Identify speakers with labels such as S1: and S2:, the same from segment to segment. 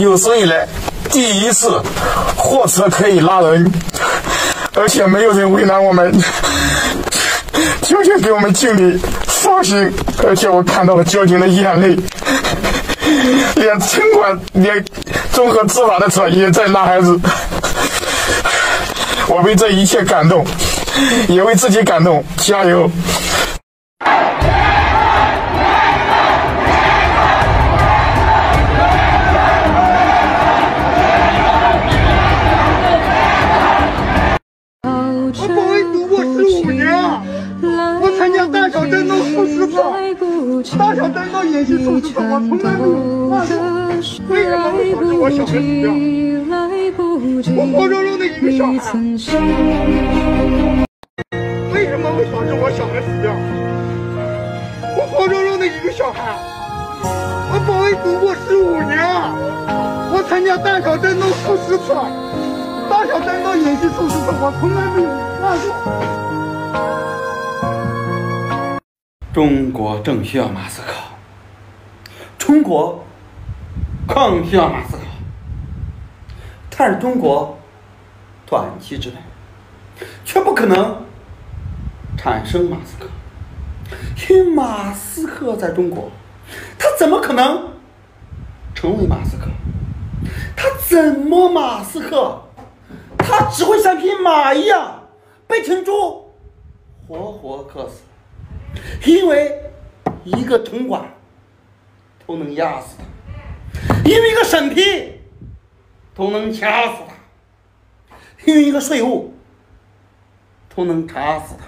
S1: 有史以来第一次货车可以拉人，而且没有人为难我们，交警给我们敬礼，放心。而且我看到了交警的眼泪，连城管、连综合执法的车也在拉孩子。我为这一切感动，也为自己感动，加油！
S2: 十五年，我参加大小灯到演习数十次，我从来没有忘过。为什么会导致我小孩死掉？我活生生的一个小孩，为什么会导致我小孩死掉？我活生生的一个小孩，我保卫祖国十五年，我参加大小战斗数十次，大小战斗演习处时，我从来没有忘过。
S3: 中国正需要马斯克，中国更需要马斯克。但是中国短期之内却不可能产生马斯克，因为马斯克在中国，他怎么可能成为马斯克？他怎么马斯克？他只会像匹马一样被群猪活活磕死。因为一个铜管都能压死他，因为一个审批都能掐死他，因为一个税务都能查死他。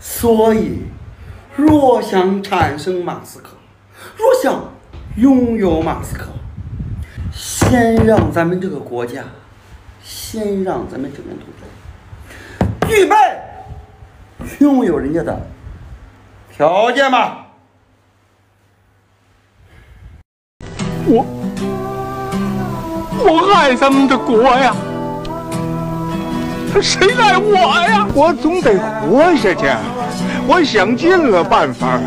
S3: 所以，若想产生马斯克，若想拥有马斯克，先让咱们这个国家，先让咱们这片土地预备。拥有人家的条件吧。
S4: 我我爱咱们的国呀，谁爱我呀？我总得活下去，我想尽了办法。